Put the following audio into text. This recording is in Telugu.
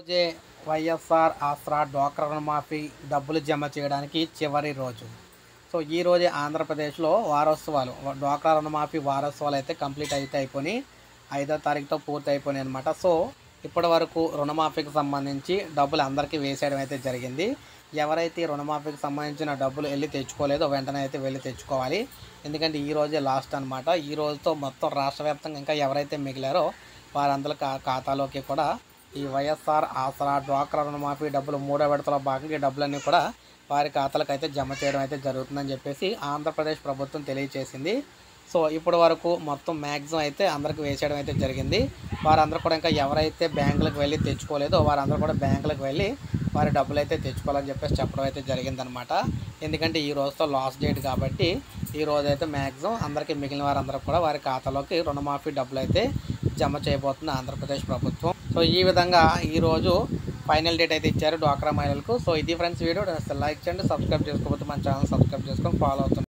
రోజే వైఎస్ఆర్ ఆసరా డ్వాక్రా రుణమాఫీ డబ్బులు జమ చేయడానికి చివరి రోజు. సో ఈ రోజే ఆంధ్రప్రదేశ్లో వారోత్సవాలు. డ్వాక్రా రుణమాఫీ వారోత్సవాలు అయితే కంప్లీట్ అయితే అయిపోయి ఐదో తారీఖుతో పూర్తి అయిపోయినాయి అనమాట సో ఇప్పటి వరకు రుణమాఫీకి సంబంధించి డబ్బులు అందరికీ వేసేయడం అయితే జరిగింది. ఎవరైతే రుణమాఫీకి సంబంధించిన డబ్బులు వెళ్ళి తెచ్చుకోలేదో వెంటనే అయితే వెళ్ళి తెచ్చుకోవాలి. ఎందుకంటే ఈ రోజే లాస్ట్ అనమాట ఈ రోజుతో మొత్తం రాష్ట్ర వ్యాప్తంగా ఇంకా ఎవరైతే మిగిలారో వారందరి కా ఖాతాలోకి కూడా ఈ వైఎస్ఆర్ ఆసరా డ్వాక్రా రుణమాఫీ డబ్బులు మూడో విడతలో భాగంగా ఈ డబ్బులన్నీ కూడా వారి ఖాతాలకు అయితే జమ చేయడం అయితే జరుగుతుందని చెప్పేసి ఆంధ్రప్రదేశ్ ప్రభుత్వం తెలియజేసింది సో ఇప్పటి వరకు మొత్తం మ్యాక్సిమం అయితే అందరికి వేసేయడం అయితే జరిగింది. వారందరూ కూడా ఇంకా ఎవరైతే బ్యాంకులకు వెళ్ళి తెచ్చుకోలేదో వారందరూ కూడా బ్యాంకులకు వెళ్ళి వారి డబ్బులు అయితే తెచ్చుకోవాలని చెప్పేసి చెప్పడం అయితే జరిగిందనమాట ఎందుకంటే ఈ రోజుతో లాస్ట్ డేట్ కాబట్టి ఈ రోజు అయితే మ్యాక్సిమం అందరికీ మిగిలిన వారందరూ కూడా వారి ఖాతాలోకి రుణమాఫీ డబ్బులు అయితే జమ చేయబోతుంది ఆంధ్రప్రదేశ్ ప్రభుత్వం. సో ఈ విధంగా ఈరోజు ఫైనల్ డేట్ అయితే ఇచ్చారు డ్వాక్రా మహిళలకు. సో ఇది ఫ్రెండ్స్ వీడియో. లైక్ చేయండి సబ్స్క్రైబ్ చేసుకోకపోతే మన ఛానల్ సబ్స్క్రైబ్ చేసుకొని ఫాలో అవుతుంది.